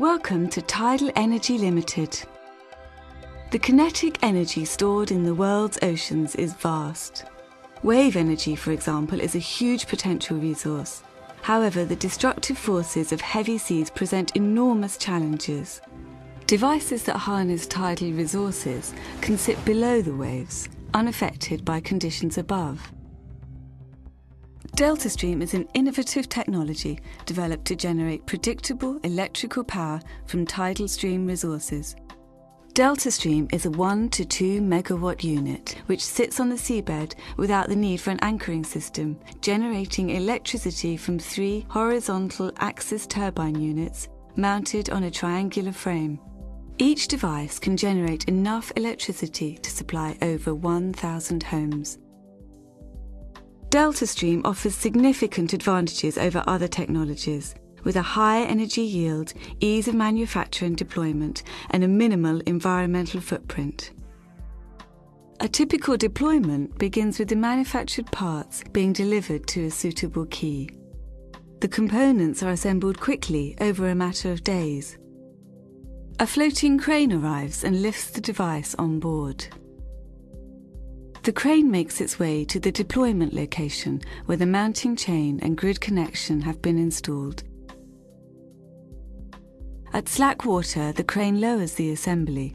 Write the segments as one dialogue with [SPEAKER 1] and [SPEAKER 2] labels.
[SPEAKER 1] Welcome to Tidal Energy Limited. The kinetic energy stored in the world's oceans is vast. Wave energy, for example, is a huge potential resource. However, the destructive forces of heavy seas present enormous challenges. Devices that harness tidal resources can sit below the waves, unaffected by conditions above. DeltaStream is an innovative technology developed to generate predictable electrical power from tidal stream resources. DeltaStream is a 1 to 2 megawatt unit which sits on the seabed without the need for an anchoring system, generating electricity from three horizontal axis turbine units mounted on a triangular frame. Each device can generate enough electricity to supply over 1,000 homes. DeltaStream offers significant advantages over other technologies, with a high energy yield, ease of manufacture and deployment, and a minimal environmental footprint. A typical deployment begins with the manufactured parts being delivered to a suitable quay. The components are assembled quickly over a matter of days. A floating crane arrives and lifts the device on board. The crane makes its way to the deployment location where the mounting chain and grid connection have been installed. At slack water, the crane lowers the assembly.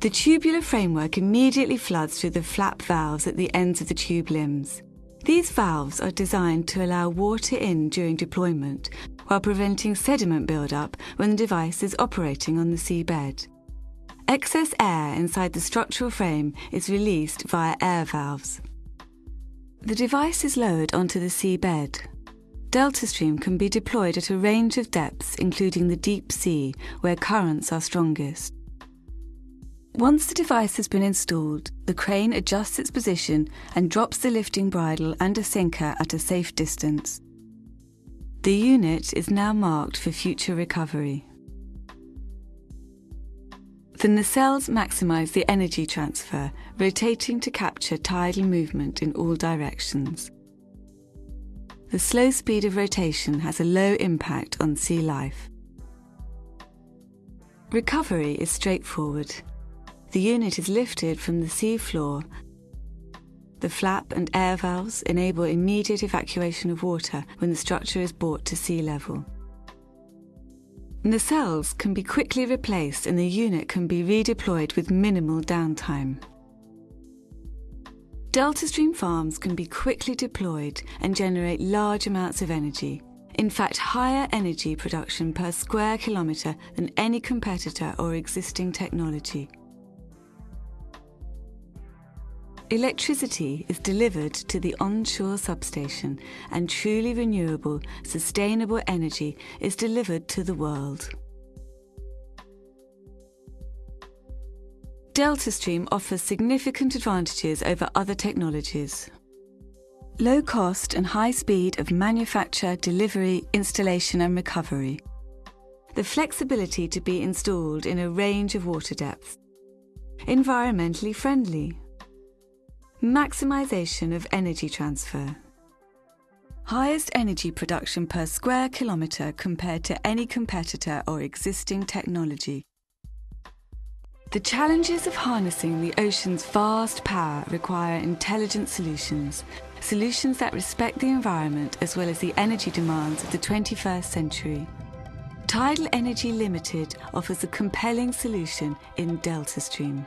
[SPEAKER 1] The tubular framework immediately floods through the flap valves at the ends of the tube limbs. These valves are designed to allow water in during deployment while preventing sediment buildup when the device is operating on the seabed. Excess air inside the structural frame is released via air valves. The device is lowered onto the seabed. DeltaStream can be deployed at a range of depths, including the deep sea, where currents are strongest. Once the device has been installed, the crane adjusts its position and drops the lifting bridle and a sinker at a safe distance. The unit is now marked for future recovery. The nacelles maximize the energy transfer, rotating to capture tidal movement in all directions. The slow speed of rotation has a low impact on sea life. Recovery is straightforward. The unit is lifted from the sea floor. The flap and air valves enable immediate evacuation of water when the structure is brought to sea level. Nacelles can be quickly replaced and the unit can be redeployed with minimal downtime. DeltaStream farms can be quickly deployed and generate large amounts of energy. In fact, higher energy production per square kilometre than any competitor or existing technology. Electricity is delivered to the onshore substation, and truly renewable, sustainable energy is delivered to the world. DeltaStream offers significant advantages over other technologies. Low cost and high speed of manufacture, delivery, installation, and recovery. The flexibility to be installed in a range of water depths. Environmentally friendly Maximization of energy transfer. Highest energy production per square kilometre compared to any competitor or existing technology. The challenges of harnessing the ocean's vast power require intelligent solutions, solutions that respect the environment as well as the energy demands of the 21st century. Tidal Energy Limited offers a compelling solution in DeltaStream.